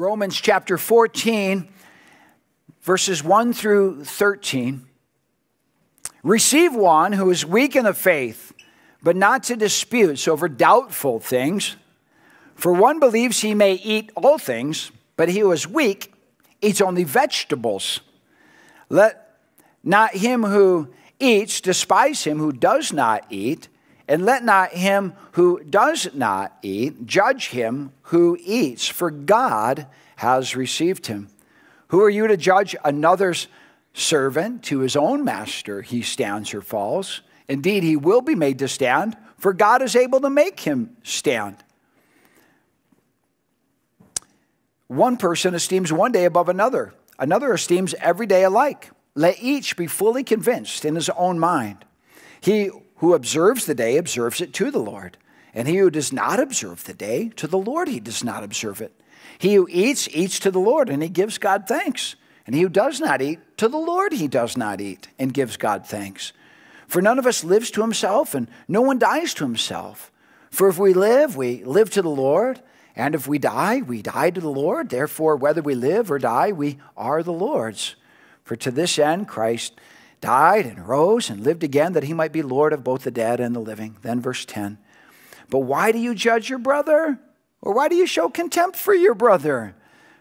Romans chapter 14, verses 1 through 13. Receive one who is weak in the faith, but not to disputes over doubtful things. For one believes he may eat all things, but he who is weak eats only vegetables. Let not him who eats despise him who does not eat, and let not him who does not eat judge him who eats, for God has received him. Who are you to judge another's servant to his own master? He stands or falls. Indeed, he will be made to stand, for God is able to make him stand. One person esteems one day above another, another esteems every day alike. Let each be fully convinced in his own mind. He who observes the day observes it to the Lord, and he who does not observe the day, to the Lord he does not observe it. He who eats, eats to the Lord, and he gives God thanks. And he who does not eat, to the Lord he does not eat, and gives God thanks. For none of us lives to himself, and no one dies to himself. For if we live, we live to the Lord. And if we die, we die to the Lord. Therefore, whether we live or die, we are the Lord's. For to this end, Christ died and rose and lived again that he might be Lord of both the dead and the living. Then, verse 10 But why do you judge your brother? Or why do you show contempt for your brother?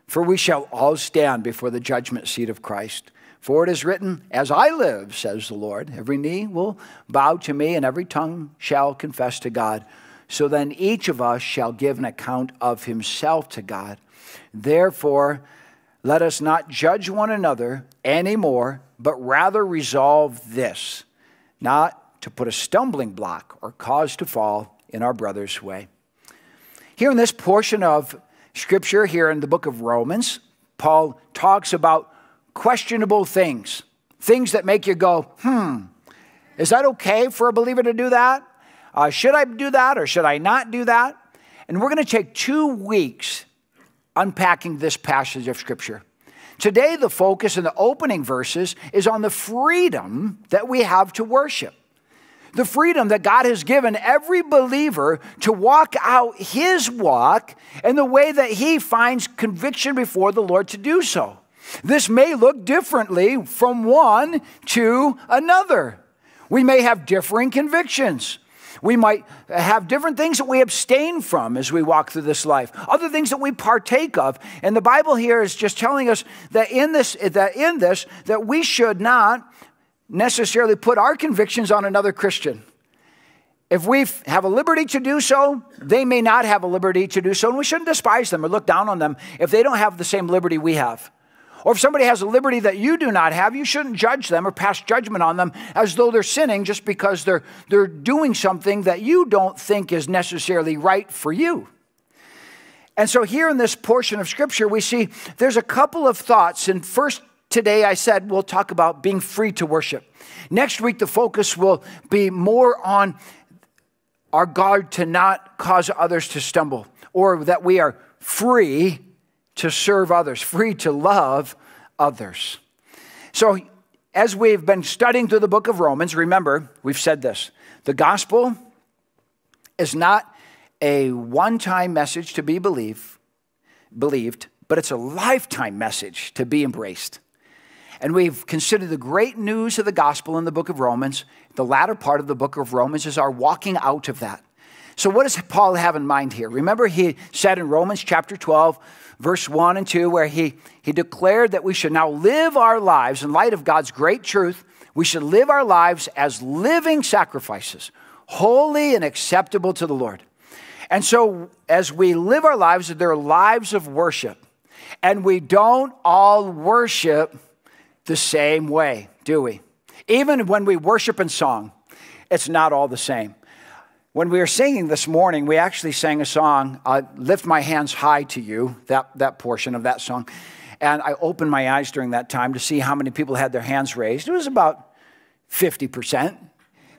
For we shall all stand before the judgment seat of Christ. For it is written, As I live, says the Lord, every knee will bow to me, and every tongue shall confess to God. So then each of us shall give an account of himself to God. Therefore, let us not judge one another anymore, but rather resolve this not to put a stumbling block or cause to fall in our brother's way. Here in this portion of Scripture, here in the book of Romans, Paul talks about questionable things, things that make you go, hmm, is that okay for a believer to do that? Uh, should I do that or should I not do that? And we're going to take two weeks unpacking this passage of Scripture. Today, the focus in the opening verses is on the freedom that we have to worship. The freedom that God has given every believer to walk out his walk in the way that he finds conviction before the Lord to do so. This may look differently from one to another. We may have differing convictions. We might have different things that we abstain from as we walk through this life, other things that we partake of. And the Bible here is just telling us that in this, that in this, that we should not necessarily put our convictions on another Christian. If we have a liberty to do so, they may not have a liberty to do so, and we shouldn't despise them or look down on them if they don't have the same liberty we have. Or if somebody has a liberty that you do not have, you shouldn't judge them or pass judgment on them as though they're sinning just because they're, they're doing something that you don't think is necessarily right for you. And so, here in this portion of Scripture, we see there's a couple of thoughts. And first, today I said we'll talk about being free to worship. Next week, the focus will be more on our guard to not cause others to stumble, or that we are free to serve others, free to love others. So, as we've been studying through the book of Romans, remember, we've said this the gospel is not a one time message to be believe, believed, but it's a lifetime message to be embraced. And we've considered the great news of the gospel in the book of Romans. The latter part of the book of Romans is our walking out of that. So, what does Paul have in mind here? Remember, he said in Romans chapter 12, verse 1 and 2, where he, he declared that we should now live our lives in light of God's great truth. We should live our lives as living sacrifices, holy and acceptable to the Lord. And so, as we live our lives, they're lives of worship. And we don't all worship the same way, do we? Even when we worship in song, it's not all the same. When we were singing this morning, we actually sang a song, uh, Lift My Hands High to You, that, that portion of that song. And I opened my eyes during that time to see how many people had their hands raised. It was about 50%,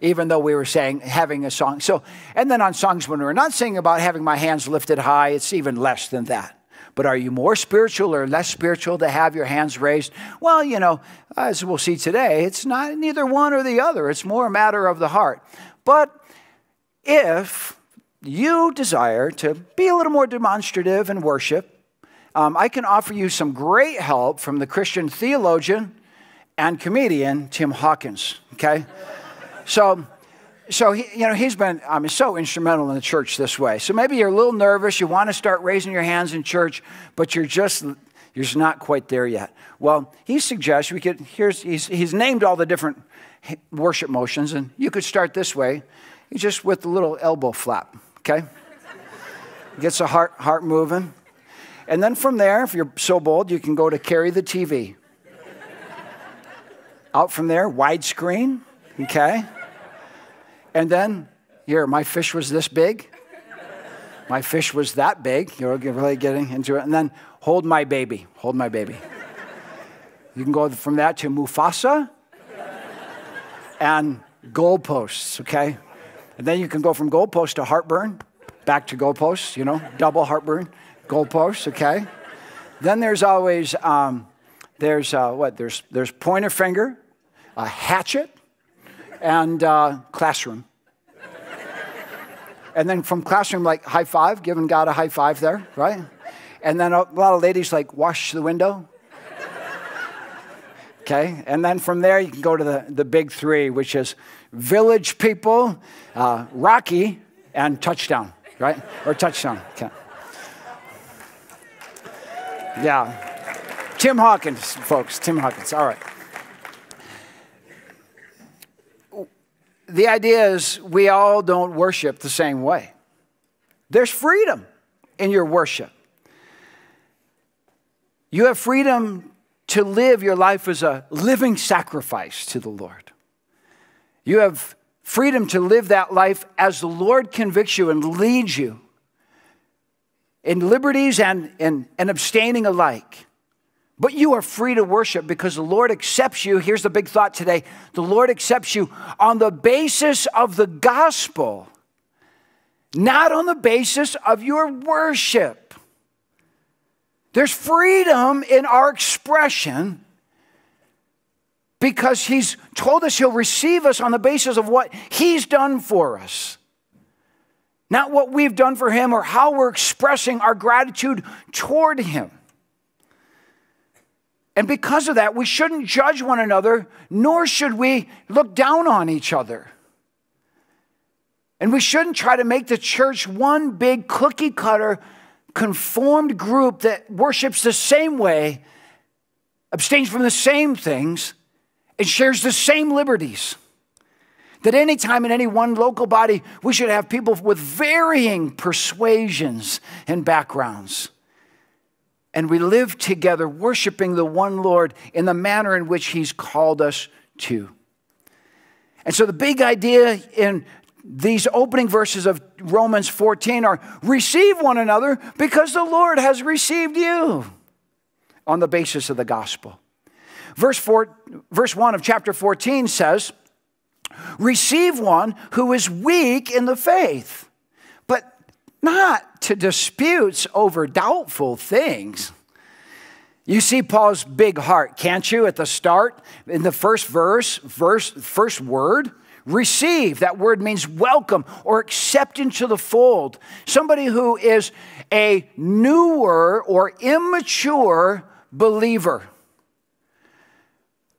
even though we were saying, having a song. So, and then on songs when we're not singing about having my hands lifted high, it's even less than that. But are you more spiritual or less spiritual to have your hands raised? Well, you know, as we'll see today, it's not neither one or the other. It's more a matter of the heart. But if you desire to be a little more demonstrative in worship, um, I can offer you some great help from the Christian theologian and comedian Tim Hawkins. Okay, so so he, you know he's been I mean so instrumental in the church this way. So maybe you're a little nervous. You want to start raising your hands in church, but you're just you're just not quite there yet. Well, he suggests we could. Here's he's he's named all the different worship motions, and you could start this way, just with the little elbow flap. Okay, gets the heart heart moving, and then from there, if you're so bold, you can go to carry the TV. Out from there, widescreen. Okay. And then, here, my fish was this big. My fish was that big. You're really getting into it. And then, hold my baby. Hold my baby. You can go from that to Mufasa and goalposts, okay? And then you can go from goalpost to heartburn, back to goalposts, you know, double heartburn, goalposts, okay? Then there's always, um, there's uh, what? There's, there's pointer finger, a hatchet, and uh, classroom. and then from classroom, like high five, giving God a high five there, right? And then a lot of ladies like wash the window. Okay, and then from there you can go to the, the big three, which is village people, uh, Rocky, and touchdown, right? Or touchdown. Okay. Yeah. Tim Hawkins, folks. Tim Hawkins. All right. the idea is we all don't worship the same way. There's freedom in your worship. You have freedom to live your life as a living sacrifice to the Lord. You have freedom to live that life as the Lord convicts you and leads you in liberties and, and, and abstaining alike. But you are free to worship because the Lord accepts you. Here's the big thought today the Lord accepts you on the basis of the gospel, not on the basis of your worship. There's freedom in our expression because He's told us He'll receive us on the basis of what He's done for us. Not what we've done for Him or how we're expressing our gratitude toward Him. And because of that, we shouldn't judge one another, nor should we look down on each other. And we shouldn't try to make the church one big cookie cutter, conformed group that worships the same way, abstains from the same things, and shares the same liberties. That anytime in any one local body, we should have people with varying persuasions and backgrounds and we live together worshiping the one Lord in the manner in which He's called us to. And so the big idea in these opening verses of Romans 14 are receive one another because the Lord has received you on the basis of the gospel. Verse, four, verse 1 of chapter 14 says, Receive one who is weak in the faith but not to disputes over doubtful things. You see Paul's big heart, can't you, at the start, in the first verse, verse, first word? Receive, that word means welcome or accept into the fold. Somebody who is a newer or immature believer.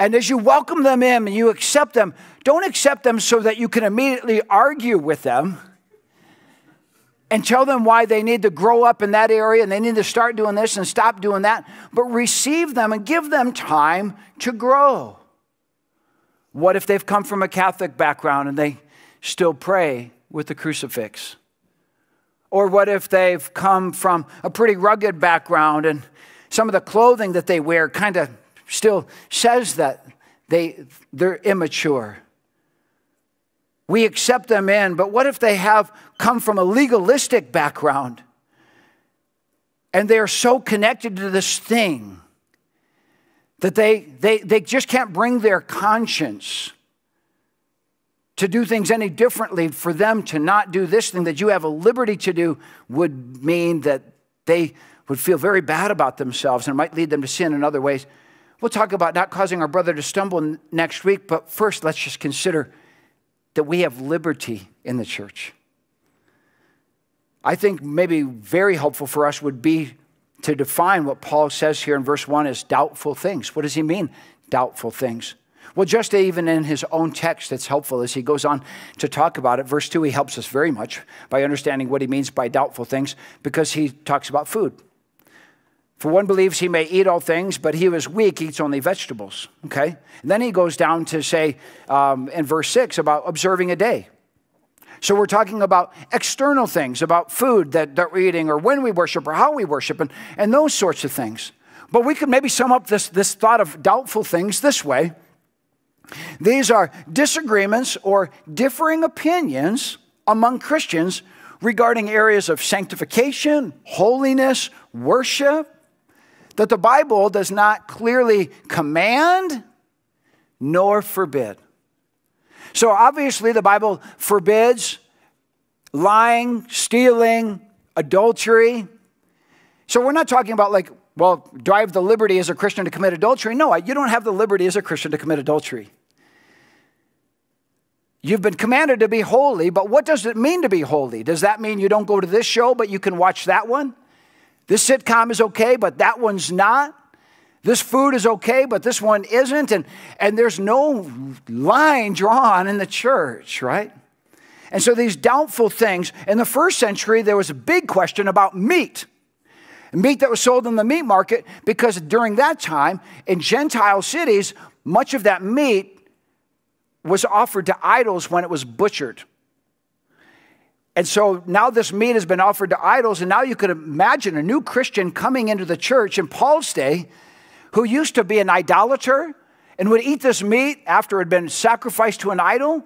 And as you welcome them in and you accept them, don't accept them so that you can immediately argue with them and tell them why they need to grow up in that area and they need to start doing this and stop doing that, but receive them and give them time to grow. What if they've come from a Catholic background and they still pray with the crucifix? Or what if they've come from a pretty rugged background and some of the clothing that they wear kind of still says that they, they're immature? we accept them in, but what if they have come from a legalistic background and they are so connected to this thing that they, they, they just can't bring their conscience to do things any differently for them to not do this thing that you have a liberty to do would mean that they would feel very bad about themselves and might lead them to sin in other ways. We'll talk about not causing our brother to stumble next week, but first let's just consider that we have liberty in the church. I think maybe very helpful for us would be to define what Paul says here in verse 1 as doubtful things. What does he mean, doubtful things? Well, just even in his own text, it's helpful as he goes on to talk about it. Verse 2, he helps us very much by understanding what he means by doubtful things because he talks about food. For one believes he may eat all things, but he who is weak eats only vegetables. Okay? And then he goes down to say um, in verse 6 about observing a day. So we're talking about external things, about food that, that we're eating, or when we worship, or how we worship, and, and those sorts of things. But we could maybe sum up this, this thought of doubtful things this way these are disagreements or differing opinions among Christians regarding areas of sanctification, holiness, worship, that the Bible does not clearly command nor forbid. So obviously, the Bible forbids lying, stealing, adultery. So we're not talking about like, well, do I have the liberty as a Christian to commit adultery? No, you don't have the liberty as a Christian to commit adultery. You've been commanded to be holy, but what does it mean to be holy? Does that mean you don't go to this show, but you can watch that one? This sitcom is okay, but that one's not. This food is okay, but this one isn't. And, and there's no line drawn in the church, right? And so these doubtful things, in the first century, there was a big question about meat. Meat that was sold in the meat market, because during that time, in Gentile cities, much of that meat was offered to idols when it was butchered. And so now this meat has been offered to idols, and now you could imagine a new Christian coming into the church in Paul's day who used to be an idolater and would eat this meat after it had been sacrificed to an idol.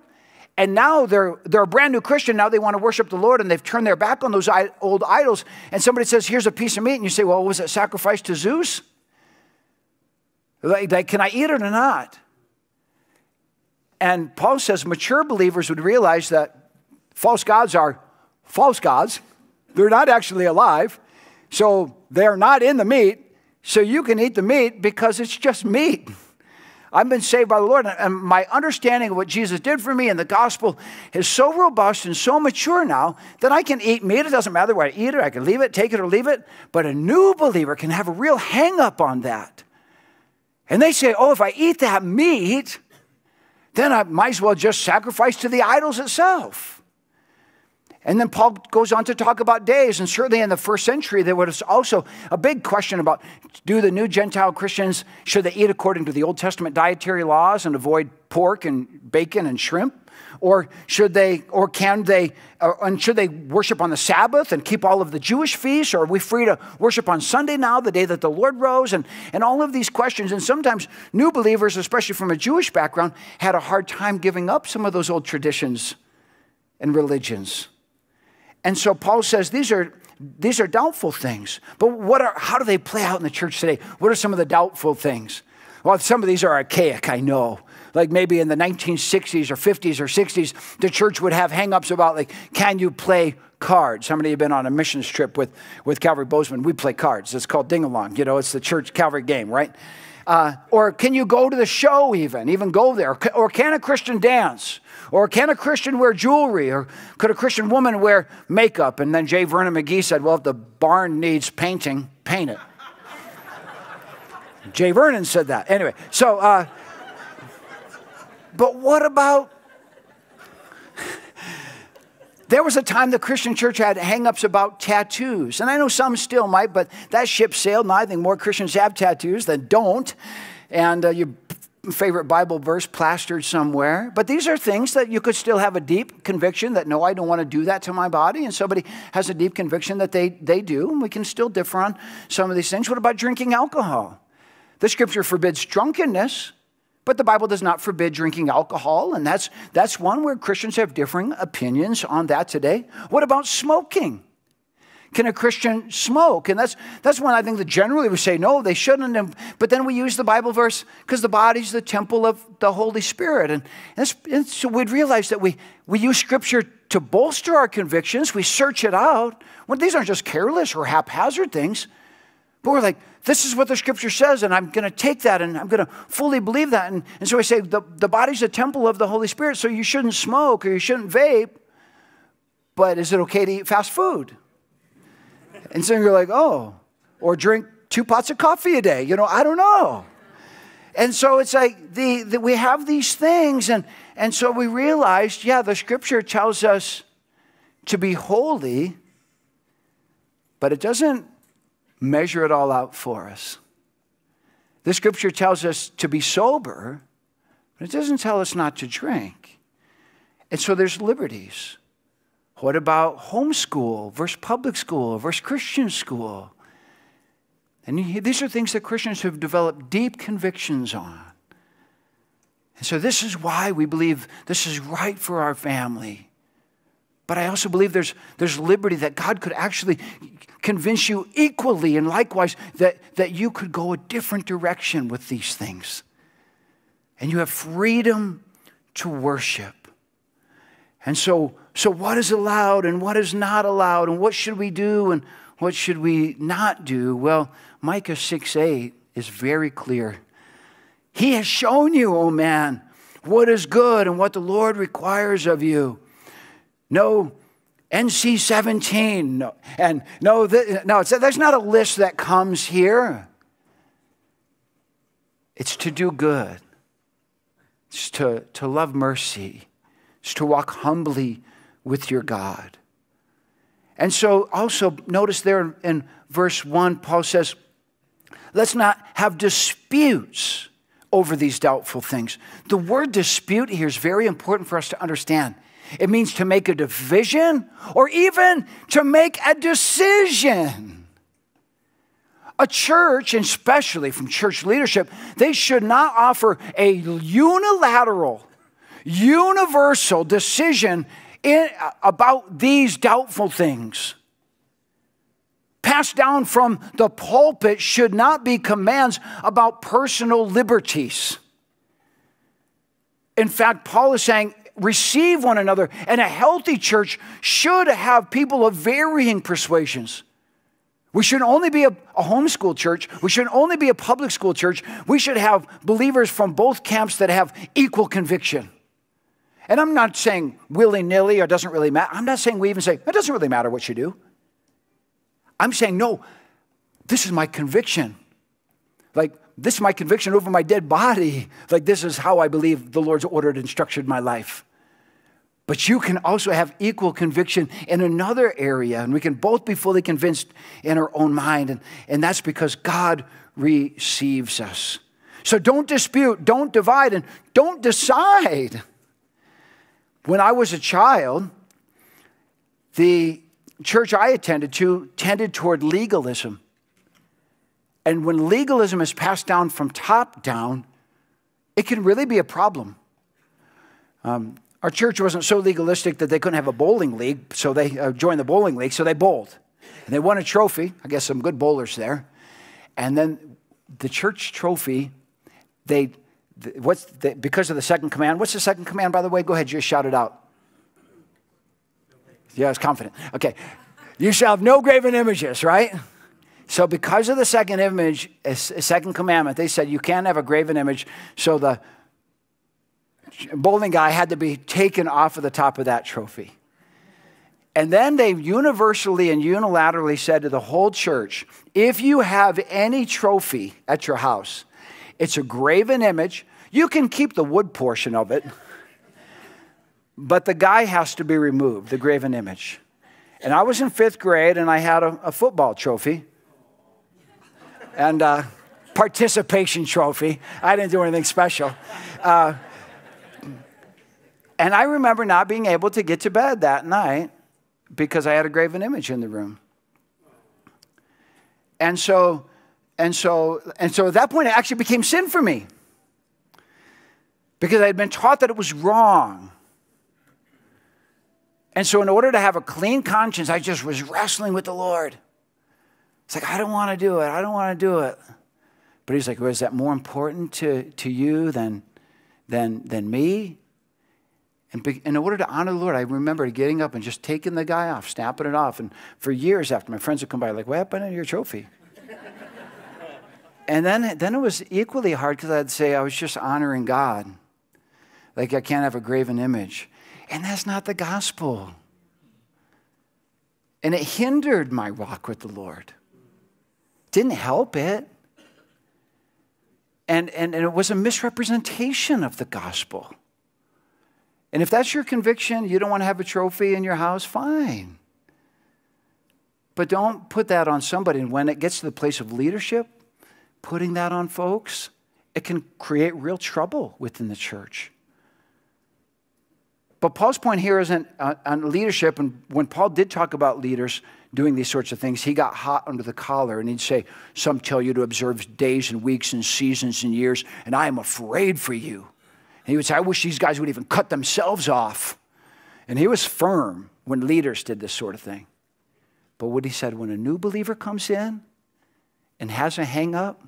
And now they're, they're a brand new Christian. Now they want to worship the Lord and they've turned their back on those old idols. And somebody says, Here's a piece of meat. And you say, Well, was it sacrificed to Zeus? Like, like, can I eat it or not? And Paul says mature believers would realize that false gods are false gods. They're not actually alive. So they're not in the meat. So you can eat the meat because it's just meat. I've been saved by the Lord, and my understanding of what Jesus did for me in the gospel is so robust and so mature now that I can eat meat. It doesn't matter where I eat it, I can leave it, take it, or leave it. But a new believer can have a real hang up on that. And they say, oh, if I eat that meat, then I might as well just sacrifice to the idols itself. And then Paul goes on to talk about days. And certainly in the first century, there was also a big question about do the new Gentile Christians, should they eat according to the Old Testament dietary laws and avoid pork and bacon and shrimp? Or should they, or can they, or, and should they worship on the Sabbath and keep all of the Jewish feasts? Or are we free to worship on Sunday now, the day that the Lord rose? And, and all of these questions. And sometimes new believers, especially from a Jewish background, had a hard time giving up some of those old traditions and religions. And so Paul says these are these are doubtful things. But what are how do they play out in the church today? What are some of the doubtful things? Well, some of these are archaic, I know. Like maybe in the 1960s or 50s or 60s, the church would have hangups about like, can you play cards? Many have been on a missions trip with, with Calvary Bozeman? We play cards. It's called Ding Along. You know, it's the church Calvary game, right? Uh, or can you go to the show even, even go there? Or can a Christian dance? Or can a Christian wear jewelry? Or could a Christian woman wear makeup? And then J. Vernon McGee said, well, if the barn needs painting, paint it. J. Vernon said that. Anyway, so, uh, but what about there was a time the Christian church had hangups about tattoos. And I know some still might, but that ship sailed, and I think more Christians have tattoos than don't. And uh, your favorite Bible verse plastered somewhere. But these are things that you could still have a deep conviction that, no, I don't want to do that to my body. And somebody has a deep conviction that they, they do. And we can still differ on some of these things. What about drinking alcohol? The scripture forbids drunkenness. But the Bible does not forbid drinking alcohol, and that's, that's one where Christians have differing opinions on that today. What about smoking? Can a Christian smoke? And that's, that's one I think that generally we say, no, they shouldn't. But then we use the Bible verse because the body's the temple of the Holy Spirit. And, and, so we'd realize that we, we use Scripture to bolster our convictions. We search it out. Well, these aren't just careless or haphazard things. But we're like, this is what the scripture says, and I'm going to take that and I'm going to fully believe that. And, and so I say, the, the body's a temple of the Holy Spirit, so you shouldn't smoke or you shouldn't vape. But is it okay to eat fast food? And so you're like, oh, or drink two pots of coffee a day. You know, I don't know. And so it's like the, the, we have these things, and, and so we realized, yeah, the scripture tells us to be holy, but it doesn't measure it all out for us. The scripture tells us to be sober, but it doesn't tell us not to drink. And so there's liberties. What about homeschool versus public school versus Christian school? And these are things that Christians have developed deep convictions on. And so this is why we believe this is right for our family. But I also believe there's, there's liberty that God could actually convince you equally and likewise that, that you could go a different direction with these things. And you have freedom to worship. And so, so what is allowed and what is not allowed, and what should we do and what should we not do? Well, Micah 6 8 is very clear. He has shown you, O oh man, what is good and what the Lord requires of you. No NC 17. No, and no, no, there's not a list that comes here. It's to do good, it's to, to love mercy, it's to walk humbly with your God. And so, also notice there in verse 1, Paul says, Let's not have disputes over these doubtful things. The word dispute here is very important for us to understand. It means to make a division or even to make a decision. A church, and especially from church leadership, they should not offer a unilateral, universal decision in, uh, about these doubtful things. Passed down from the pulpit should not be commands about personal liberties. In fact, Paul is saying receive one another. And a healthy church should have people of varying persuasions. We shouldn't only be a, a homeschool church. We shouldn't only be a public school church. We should have believers from both camps that have equal conviction. And I'm not saying willy nilly or doesn't really matter. I'm not saying we even say, it doesn't really matter what you do. I'm saying, no, this is my conviction. Like, this is my conviction over my dead body. Like, this is how I believe the Lord's ordered and structured my life. But you can also have equal conviction in another area, and we can both be fully convinced in our own mind. And, and that's because God receives us. So don't dispute, don't divide, and don't decide. When I was a child, the church I attended to tended toward legalism. And when legalism is passed down from top down, it can really be a problem. Um, our church wasn't so legalistic that they couldn't have a bowling league, so they uh, joined the bowling league, so they bowled. And they won a trophy. I guess some good bowlers there. And then the church trophy, they, what's the, because of the second command. What's the second command, by the way? Go ahead, just shout it out. Yeah, I was confident. Okay. You shall have no graven images, right? So, because of the second image, second commandment, they said you can't have a graven image. So the bowling guy had to be taken off of the top of that trophy. And then they universally and unilaterally said to the whole church if you have any trophy at your house, it's a graven image. You can keep the wood portion of it, but the guy has to be removed, the graven image. And I was in fifth grade and I had a, a football trophy and uh, participation trophy. I didn't do anything special. Uh, and I remember not being able to get to bed that night because I had a graven image in the room. And so, and so, and so at that point, it actually became sin for me because I had been taught that it was wrong. And so, in order to have a clean conscience, I just was wrestling with the Lord. It's like, I don't want to do it. I don't want to do it. But he's like, well, is that more important to, to you than, than, than me? And in order to honor the Lord, I remember getting up and just taking the guy off, snapping it off. And for years after, my friends would come by, like, what happened to your trophy? and then, then it was equally hard because I'd say I was just honoring God. Like, I can't have a graven image. And that's not the gospel. And it hindered my walk with the Lord didn't help it. And, and, and it was a misrepresentation of the gospel. And if that's your conviction, you don't want to have a trophy in your house, fine. But don't put that on somebody. And when it gets to the place of leadership, putting that on folks, it can create real trouble within the church. But Paul's point here isn't uh, on leadership. And when Paul did talk about leaders doing these sorts of things, he got hot under the collar and he'd say, Some tell you to observe days and weeks and seasons and years, and I am afraid for you. And he would say, I wish these guys would even cut themselves off. And he was firm when leaders did this sort of thing. But what he said, when a new believer comes in and has a hang up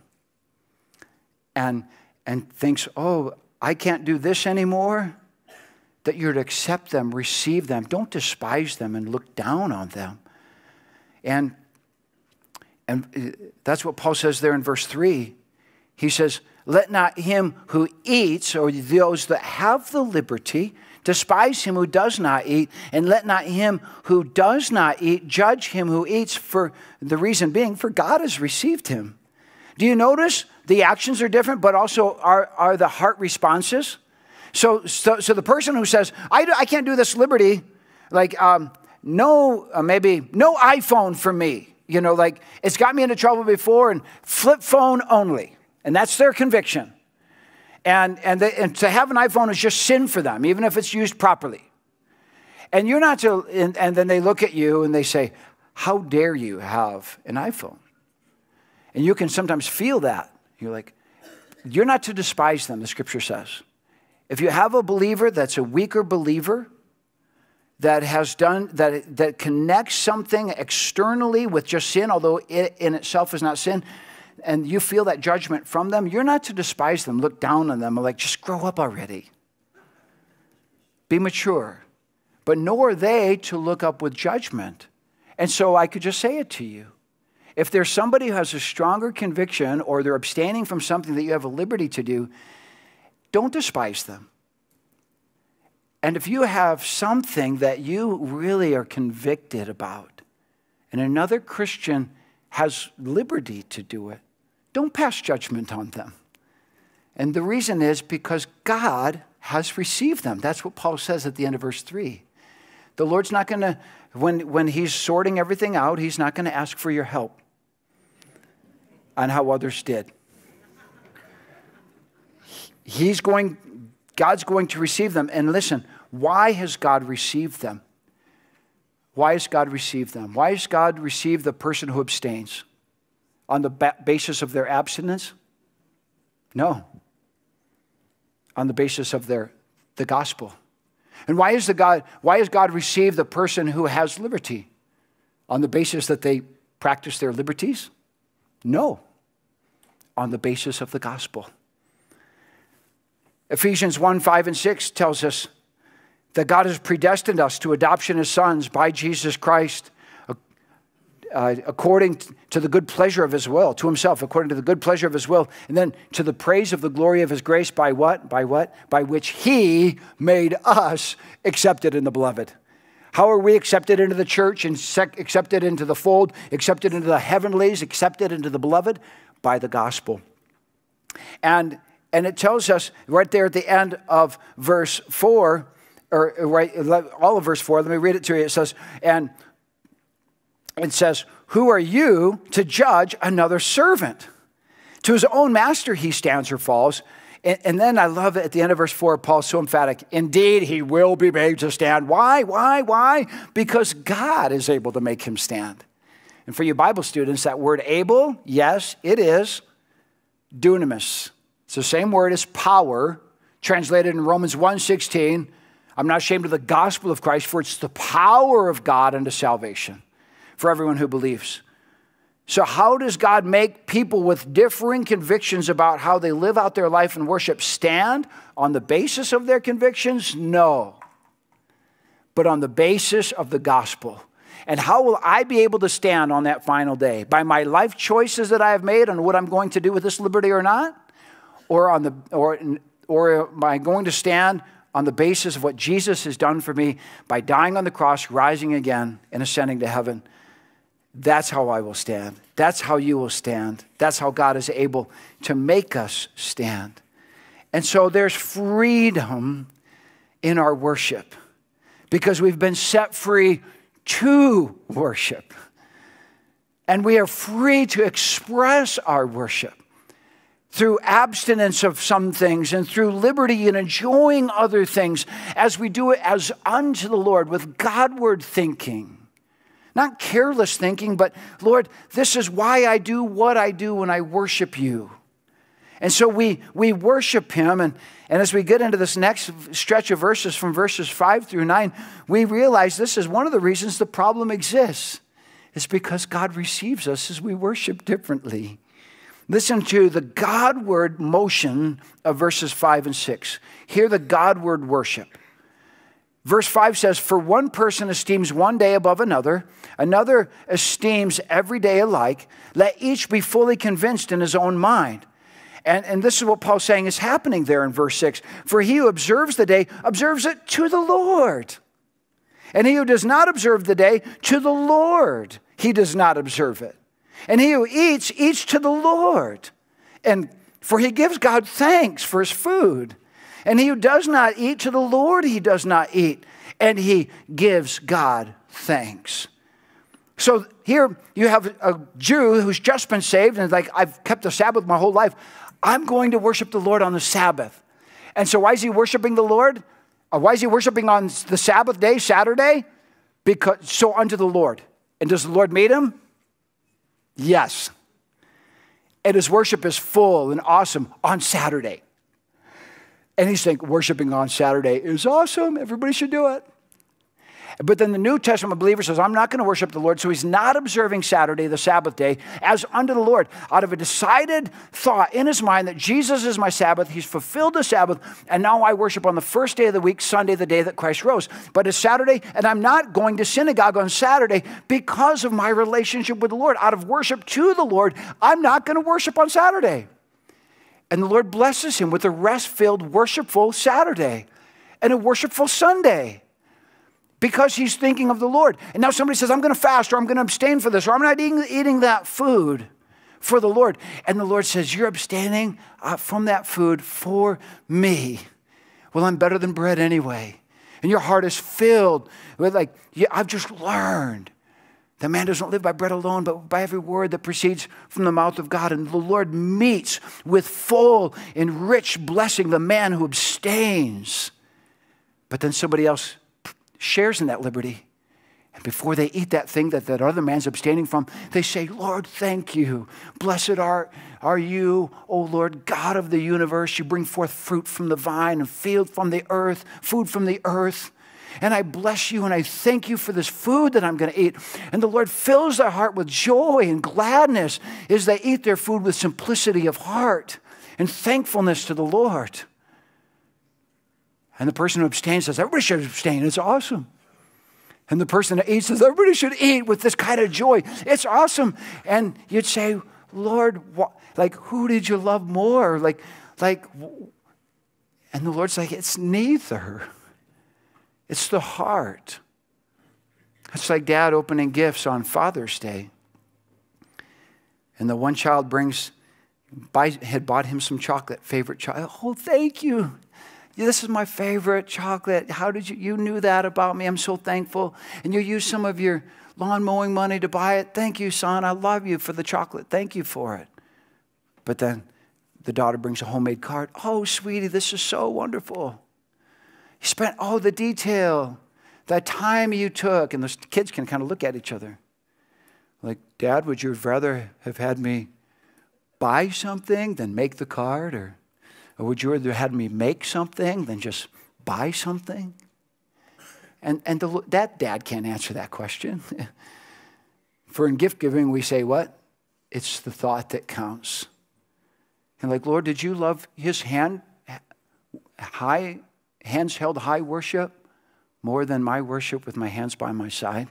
and, and thinks, oh, I can't do this anymore, that you're to accept them, receive them. Don't despise them and look down on them. And, and uh, that's what Paul says there in verse 3. He says, Let not him who eats, or those that have the liberty, despise him who does not eat, and let not him who does not eat judge him who eats, for the reason being, for God has received him. Do you notice the actions are different, but also are, are the heart responses? So, so, so the person who says, I, I can't do this liberty, like, um, no, uh, maybe no iPhone for me. You know, like, it's got me into trouble before, and flip phone only. And that's their conviction. And, and, they, and to have an iPhone is just sin for them, even if it's used properly. And you're not to, and, and then they look at you and they say, How dare you have an iPhone? And you can sometimes feel that. You're like, You're not to despise them, the scripture says. If you have a believer that's a weaker believer, that has done that that connects something externally with just sin although it in itself is not sin and you feel that judgment from them you're not to despise them look down on them like just grow up already. Be mature. But nor are they to look up with judgment. And so i could just say it to you. If there's somebody who has a stronger conviction or they're abstaining from something that you have a liberty to do don't despise them. And if you have something that you really are convicted about, and another Christian has liberty to do it, don't pass judgment on them. And the reason is because God has received them. That's what Paul says at the end of verse 3. The Lord's not going to, when, when He's sorting everything out, He's not going to ask for your help on how others did. He's going, God's going to receive them. And listen, why has God received them? Why has God received them? Why has God received the person who abstains? On the basis of their abstinence? No. On the basis of their the gospel. And why is the God why has God received the person who has liberty? On the basis that they practice their liberties? No. On the basis of the gospel. Ephesians 1 5 and 6 tells us that God has predestined us to adoption as sons by Jesus Christ uh, according to the good pleasure of his will, to himself, according to the good pleasure of his will, and then to the praise of the glory of his grace by what? By what? By which he made us accepted in the beloved. How are we accepted into the church and accepted into the fold, accepted into the heavenlies, accepted into the beloved? By the gospel. And and it tells us right there at the end of verse 4, or right, all of verse 4, let me read it to you. It says, and it says, Who are you to judge another servant? To his own master he stands or falls. And, and then I love it at the end of verse 4, Paul's so emphatic. Indeed, he will be made to stand. Why? Why? Why? Because God is able to make him stand. And for you Bible students, that word able, yes, it is dunamis. It's the same word as power, translated in Romans 1:16. I'm not ashamed of the gospel of Christ, for it's the power of God unto salvation for everyone who believes. So, how does God make people with differing convictions about how they live out their life and worship stand on the basis of their convictions? No, but on the basis of the gospel. And how will I be able to stand on that final day? By my life choices that I have made on what I'm going to do with this liberty or not? or, on the, or, or by going to stand on the basis of what Jesus has done for me by dying on the cross, rising again, and ascending to heaven. That's how I will stand. That's how you will stand. That's how God is able to make us stand. And so there's freedom in our worship because we've been set free to worship. And we are free to express our worship through abstinence of some things and through liberty in enjoying other things as we do it as unto the Lord with Godward thinking. Not careless thinking, but Lord, this is why I do what I do when I worship you. And so we, we worship him. And, and as we get into this next stretch of verses from verses 5 through 9, we realize this is one of the reasons the problem exists. It's because God receives us as we worship differently. Listen to the Godward motion of verses 5 and 6. Hear the Godward worship. Verse 5 says, For one person esteems one day above another, another esteems every day alike. Let each be fully convinced in his own mind. And, and this is what Paul's saying is happening there in verse 6. For he who observes the day observes it to the Lord. And he who does not observe the day, to the Lord he does not observe it. And he who eats, eats to the Lord. And for he gives God thanks for his food. And he who does not eat to the Lord, he does not eat. And he gives God thanks. So here you have a Jew who's just been saved and like, I've kept the Sabbath my whole life. I'm going to worship the Lord on the Sabbath. And so why is he worshiping the Lord? Uh, why is he worshiping on the Sabbath day, Saturday? Because so unto the Lord. And does the Lord meet him? Yes. And his worship is full and awesome on Saturday. And he's thinking worshiping on Saturday is awesome. Everybody should do it. But then the New Testament believer says, I'm not going to worship the Lord. So he's not observing Saturday, the Sabbath day, as unto the Lord. Out of a decided thought in his mind that Jesus is my Sabbath, he's fulfilled the Sabbath, and now I worship on the first day of the week, Sunday, the day that Christ rose. But it's Saturday, and I'm not going to synagogue on Saturday because of my relationship with the Lord. Out of worship to the Lord, I'm not going to worship on Saturday. And the Lord blesses him with a rest filled, worshipful Saturday and a worshipful Sunday because he's thinking of the Lord. And now somebody says, I'm going to fast or I'm going to abstain for this or I'm not eating, eating that food for the Lord. And the Lord says, You're abstaining uh, from that food for me. Well, I'm better than bread anyway. And your heart is filled with, like, yeah, I've just learned that man doesn't live by bread alone, but by every word that proceeds from the mouth of God. And the Lord meets with full and rich blessing the man who abstains. But then somebody else shares in that liberty. And before they eat that thing that that other man's abstaining from, they say, Lord, thank you. Blessed are, are you, O Lord, God of the universe. You bring forth fruit from the vine and field from the earth, food from the earth. And I bless you and I thank you for this food that I'm going to eat. And the Lord fills their heart with joy and gladness as they eat their food with simplicity of heart and thankfulness to the Lord. And the person who abstains says, Everybody should abstain. It's awesome. And the person that eats says, Everybody should eat with this kind of joy. It's awesome. And you'd say, Lord, what, like, who did you love more? Like, like, and the Lord's like, It's neither. It's the heart. It's like dad opening gifts on Father's Day. And the one child brings, had bought him some chocolate, favorite child. Oh, thank you. This is my favorite chocolate. How did you, you knew that about me? I'm so thankful. And you used some of your lawn mowing money to buy it. Thank you, son. I love you for the chocolate. Thank you for it. But then the daughter brings a homemade card. Oh, sweetie, this is so wonderful. You spent all the detail, that time you took. And the kids can kind of look at each other. Like, Dad, would you rather have had me buy something than make the card? Or or would you rather have had me make something than just buy something? And, and the, that dad can't answer that question. For in gift giving, we say what? It's the thought that counts. And like, Lord, did you love his hand high, hands held high worship more than my worship with my hands by my side?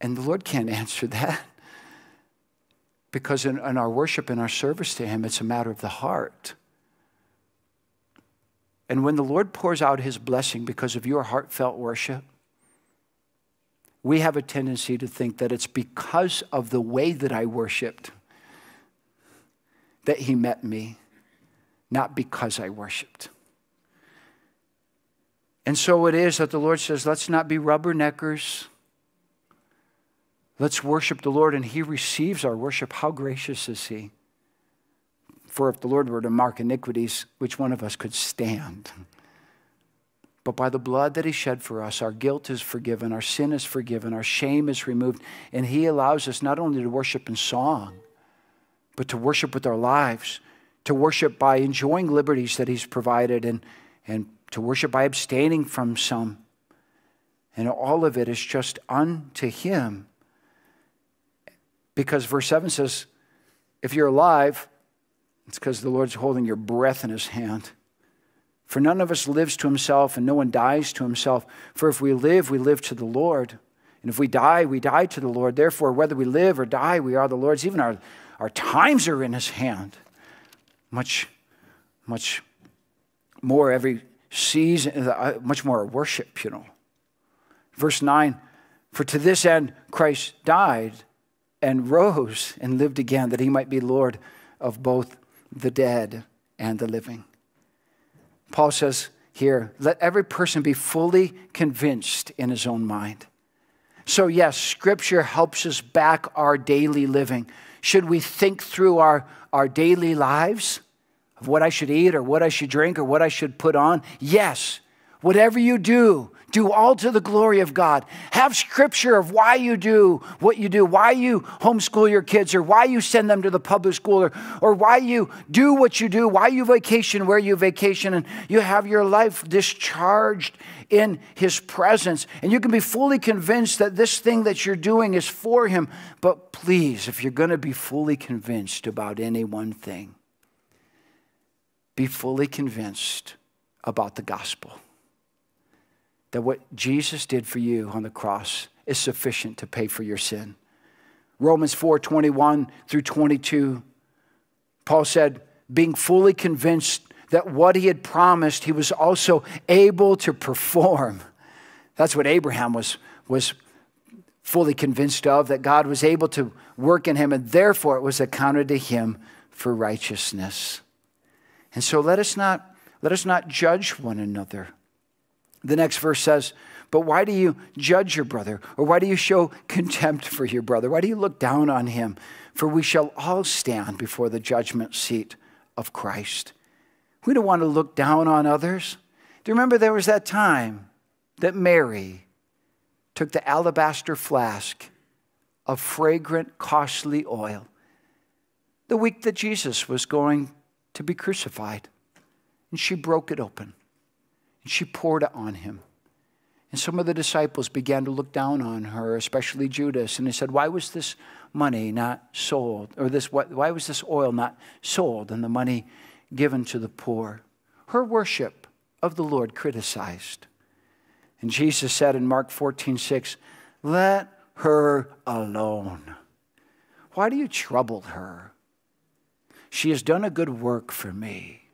And the Lord can't answer that. Because in, in our worship and our service to Him, it's a matter of the heart. And when the Lord pours out His blessing because of your heartfelt worship, we have a tendency to think that it's because of the way that I worshiped that he met me, not because I worshiped. And so it is that the Lord says, let's not be rubberneckers. Let's worship the Lord, and He receives our worship. How gracious is He? For if the Lord were to mark iniquities, which one of us could stand? But by the blood that He shed for us, our guilt is forgiven, our sin is forgiven, our shame is removed, and He allows us not only to worship in song, but to worship with our lives, to worship by enjoying liberties that He's provided, and, and to worship by abstaining from some. And all of it is just unto Him. Because verse 7 says, if you're alive, it's because the Lord's holding your breath in His hand. For none of us lives to himself, and no one dies to himself. For if we live, we live to the Lord. And if we die, we die to the Lord. Therefore, whether we live or die, we are the Lord's. Even our, our times are in His hand. Much, much more every season, uh, much more worship, you know. Verse 9 For to this end Christ died and rose and lived again, that he might be Lord of both the dead and the living. Paul says here, let every person be fully convinced in his own mind. So, yes, Scripture helps us back our daily living. Should we think through our, our daily lives of what I should eat or what I should drink or what I should put on? Yes. Whatever you do, do all to the glory of God. Have scripture of why you do what you do, why you homeschool your kids, or why you send them to the public school, or, or why you do what you do, why you vacation where you vacation, and you have your life discharged in His presence. And you can be fully convinced that this thing that you're doing is for Him. But please, if you're going to be fully convinced about any one thing, be fully convinced about the gospel that what Jesus did for you on the cross is sufficient to pay for your sin. Romans 4 21 through 22, Paul said, being fully convinced that what he had promised, he was also able to perform. That's what Abraham was, was fully convinced of, that God was able to work in him, and therefore it was accounted to him for righteousness. And so let us not, let us not judge one another. The next verse says, But why do you judge your brother? Or why do you show contempt for your brother? Why do you look down on him? For we shall all stand before the judgment seat of Christ. We don't want to look down on others. Do you remember there was that time that Mary took the alabaster flask of fragrant, costly oil the week that Jesus was going to be crucified, and she broke it open. And she poured it on him. And some of the disciples began to look down on her, especially Judas, and they said, Why was this money not sold? Or this why was this oil not sold and the money given to the poor? Her worship of the Lord criticized. And Jesus said in Mark 14, 6, Let her alone. Why do you trouble her? She has done a good work for me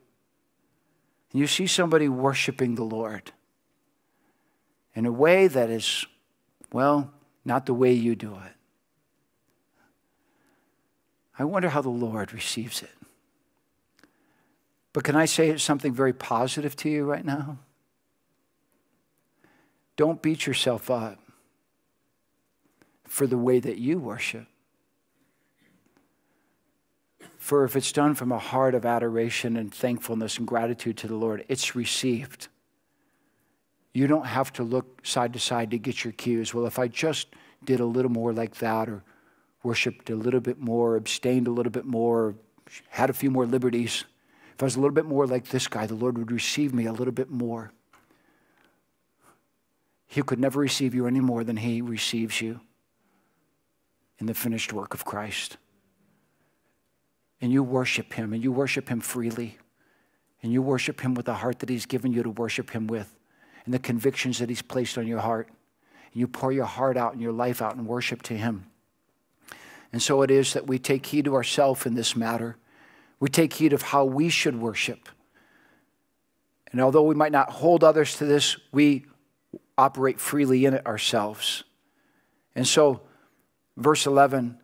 and you see somebody worshiping the Lord in a way that is, well, not the way you do it. I wonder how the Lord receives it. But can I say something very positive to you right now? Don't beat yourself up for the way that you worship. For if it's done from a heart of adoration and thankfulness and gratitude to the Lord, it's received. You don't have to look side to side to get your cues. Well, if I just did a little more like that, or worshiped a little bit more, abstained a little bit more, had a few more liberties, if I was a little bit more like this guy, the Lord would receive me a little bit more. He could never receive you any more than He receives you in the finished work of Christ and you worship Him, and you worship Him freely, and you worship Him with the heart that He's given you to worship Him with, and the convictions that He's placed on your heart. And you pour your heart out and your life out and worship to Him. And so it is that we take heed to ourselves in this matter. We take heed of how we should worship. And although we might not hold others to this, we operate freely in it ourselves. And so, verse 11,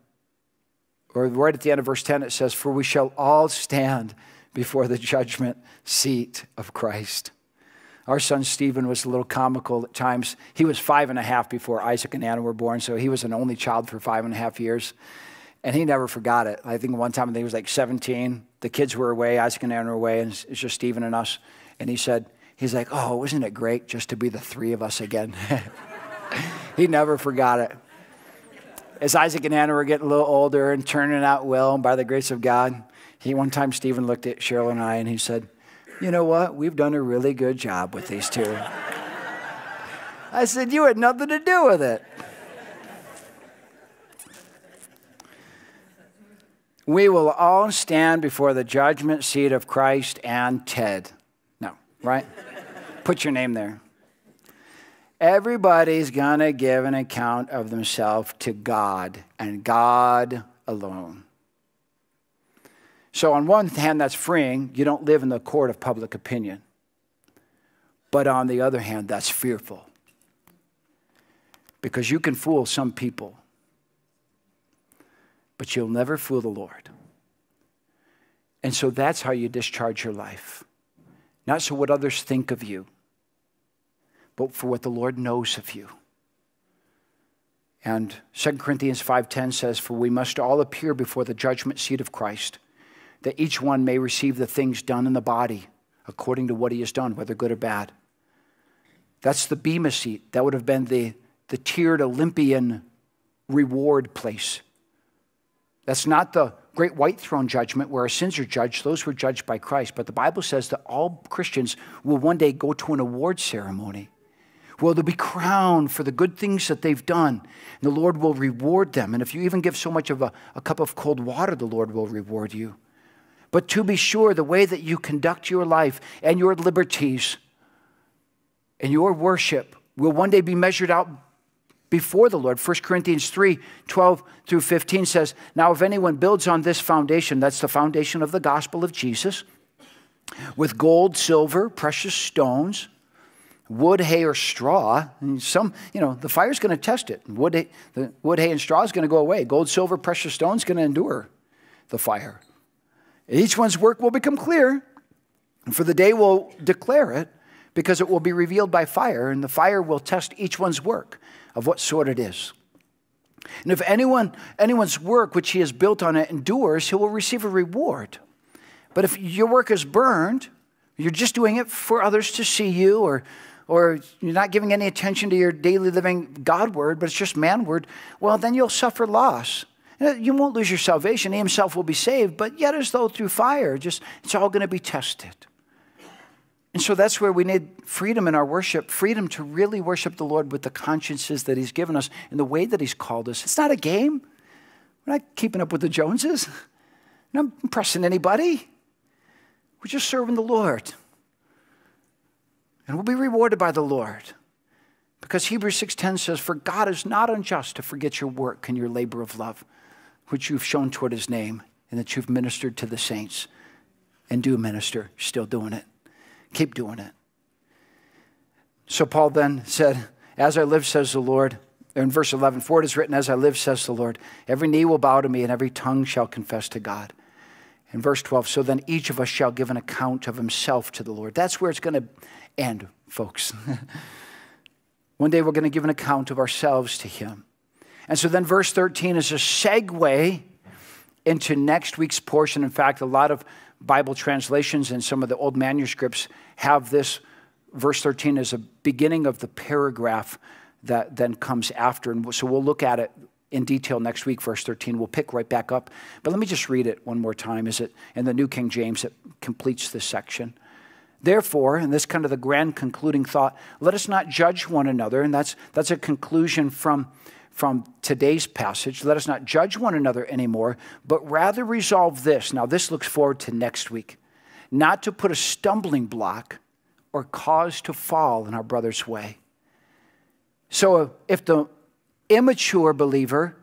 or right at the end of verse 10, it says, For we shall all stand before the judgment seat of Christ. Our son Stephen was a little comical at times. He was five and a half before Isaac and Anna were born, so he was an only child for five and a half years. And he never forgot it. I think one time he was like 17. The kids were away, Isaac and Anna were away, and it's just Stephen and us. And he said, he's like, oh, wasn't it great just to be the three of us again? he never forgot it. As Isaac and Anna were getting a little older and turning out well and by the grace of God, he one time Stephen looked at Cheryl and I and he said, you know what? We've done a really good job with these two. I said, You had nothing to do with it. We will all stand before the judgment seat of Christ and Ted. No, right? Put your name there. Everybody's going to give an account of themselves to God and God alone. So, on one hand, that's freeing. You don't live in the court of public opinion. But on the other hand, that's fearful. Because you can fool some people, but you'll never fool the Lord. And so that's how you discharge your life. Not so what others think of you, but for what the Lord knows of you. And 2 Corinthians 5:10 says, "For we must all appear before the judgment seat of Christ." that each one may receive the things done in the body according to what he has done, whether good or bad. That's the Bema seat. That would have been the, the tiered Olympian reward place. That's not the great white throne judgment where our sins are judged. Those were judged by Christ. But the Bible says that all Christians will one day go to an award ceremony. Well, they'll be crowned for the good things that they've done. And the Lord will reward them. And if you even give so much of a, a cup of cold water, the Lord will reward you. But to be sure, the way that you conduct your life and your liberties and your worship will one day be measured out before the Lord. 1 Corinthians 3 12 through 15 says, Now, if anyone builds on this foundation, that's the foundation of the gospel of Jesus, with gold, silver, precious stones, wood, hay, or straw, and some, you know, the fire's going to test it. Wood, hay, the wood, hay, and straw is going to go away. Gold, silver, precious stones going to endure the fire. Each one's work will become clear, for the day will declare it, because it will be revealed by fire, and the fire will test each one's work of what sort it is. And if anyone anyone's work which he has built on it endures, he will receive a reward. But if your work is burned, you're just doing it for others to see you, or or you're not giving any attention to your daily living God word, but it's just man word, well, then you'll suffer loss. You won't lose your salvation. He himself will be saved, but yet as though through fire, just it's all going to be tested. And so that's where we need freedom in our worship, freedom to really worship the Lord with the consciences that He's given us in the way that He's called us. It's not a game. We're not keeping up with the Joneses. We're not impressing anybody. We're just serving the Lord. And we'll be rewarded by the Lord. Because Hebrews 6:10 says, For God is not unjust to forget your work and your labor of love which you've shown toward his name and that you've ministered to the saints and do minister, still doing it. Keep doing it. So Paul then said, As I live, says the Lord, in verse 11, for it is written, As I live, says the Lord, every knee will bow to me and every tongue shall confess to God. In verse 12, so then each of us shall give an account of himself to the Lord. That's where it's going to end, folks. One day we're going to give an account of ourselves to him. And so then verse 13 is a segue into next week's portion. In fact, a lot of Bible translations and some of the old manuscripts have this verse 13 as a beginning of the paragraph that then comes after. And so we'll look at it in detail next week, verse 13. We'll pick right back up. But let me just read it one more time. Is it in the New King James that completes this section? Therefore, and this kind of the grand concluding thought, let us not judge one another. And that's, that's a conclusion from from today's passage. Let us not judge one another anymore, but rather resolve this. Now, this looks forward to next week. Not to put a stumbling block or cause to fall in our brother's way. So, if the immature believer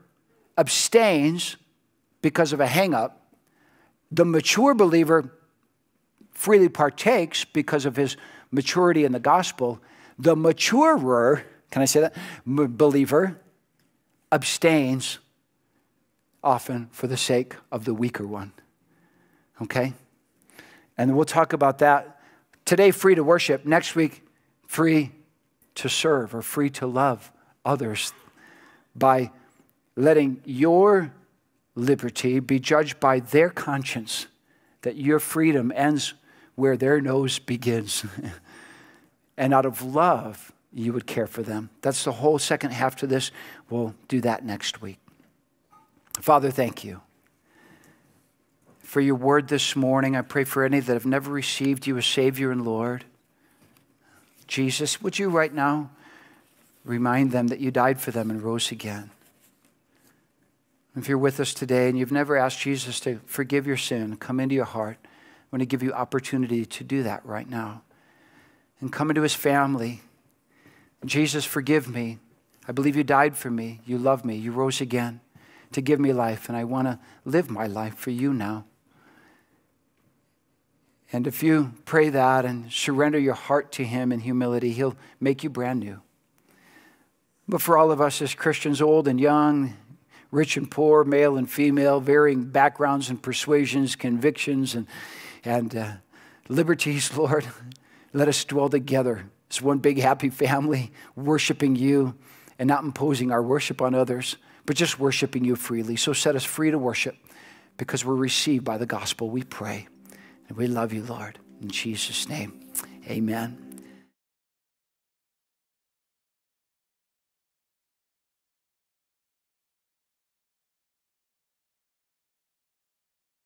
abstains because of a hangup, the mature believer freely partakes because of his maturity in the gospel. The maturer, can I say that? believer abstains often for the sake of the weaker one. Okay? And we'll talk about that today, free to worship. Next week, free to serve or free to love others by letting your liberty be judged by their conscience, that your freedom ends where their nose begins. and out of love, you would care for them. That's the whole second half to this. We'll do that next week. Father, thank you for your word this morning. I pray for any that have never received you as Savior and Lord. Jesus, would you right now remind them that you died for them and rose again? If you're with us today and you've never asked Jesus to forgive your sin, come into your heart, I want to give you opportunity to do that right now. And come into his family. Jesus, forgive me. I believe you died for me. You love me. You rose again to give me life, and I want to live my life for you now. And if you pray that and surrender your heart to Him in humility, He'll make you brand new. But for all of us as Christians, old and young, rich and poor, male and female, varying backgrounds and persuasions, convictions, and, and uh, liberties, Lord, let us dwell together as one big happy family, worshiping you and not imposing our worship on others, but just worshiping you freely. So set us free to worship because we're received by the gospel, we pray. And we love you, Lord. In Jesus' name, amen.